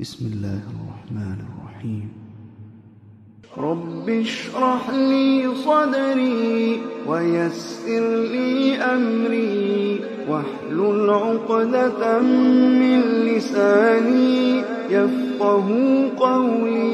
بسم الله الرحمن الرحيم. رب اشرح لي صدري ويسر لي أمري واحلل عقدة من لساني يفقه قولي.